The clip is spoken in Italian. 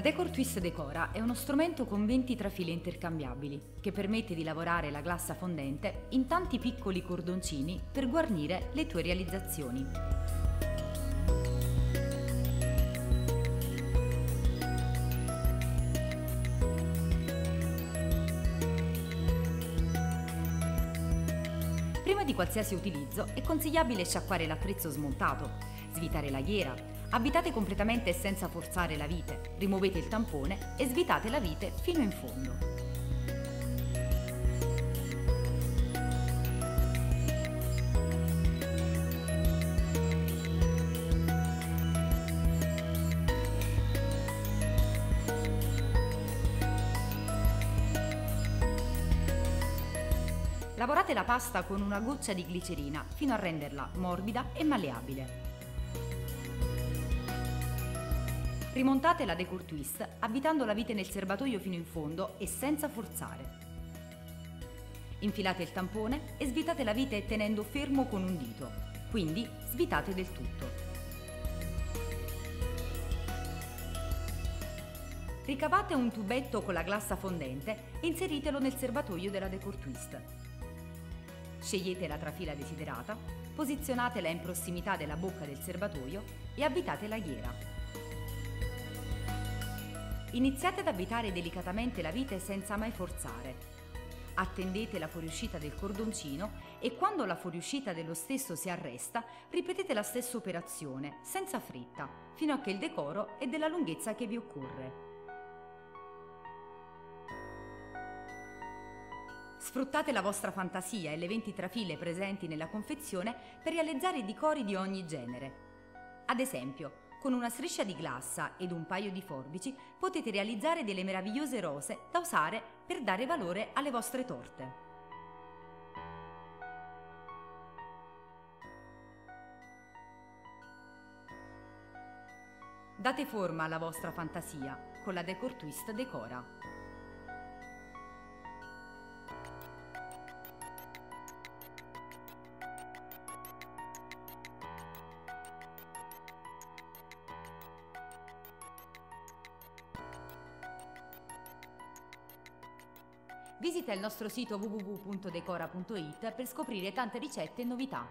La Decor Twist Decora è uno strumento con 20 trafile intercambiabili che permette di lavorare la glassa fondente in tanti piccoli cordoncini per guarnire le tue realizzazioni. Prima di qualsiasi utilizzo è consigliabile sciacquare l'attrezzo smontato, svitare la ghiera, Avvitate completamente senza forzare la vite, rimuovete il tampone e svitate la vite fino in fondo. Lavorate la pasta con una goccia di glicerina fino a renderla morbida e malleabile. Rimontate la decor twist avvitando la vite nel serbatoio fino in fondo e senza forzare. Infilate il tampone e svitate la vite tenendo fermo con un dito, quindi svitate del tutto. Ricavate un tubetto con la glassa fondente e inseritelo nel serbatoio della decor twist. Scegliete la trafila desiderata, posizionatela in prossimità della bocca del serbatoio e avvitate la ghiera. Iniziate ad avvitare delicatamente la vite senza mai forzare. Attendete la fuoriuscita del cordoncino e quando la fuoriuscita dello stesso si arresta, ripetete la stessa operazione, senza fretta, fino a che il decoro è della lunghezza che vi occorre. Sfruttate la vostra fantasia e le 20 trafile presenti nella confezione per realizzare decori di ogni genere. Ad esempio, con una striscia di glassa ed un paio di forbici potete realizzare delle meravigliose rose da usare per dare valore alle vostre torte. Date forma alla vostra fantasia con la Decor Twist Decora. Visita il nostro sito www.decora.it per scoprire tante ricette e novità.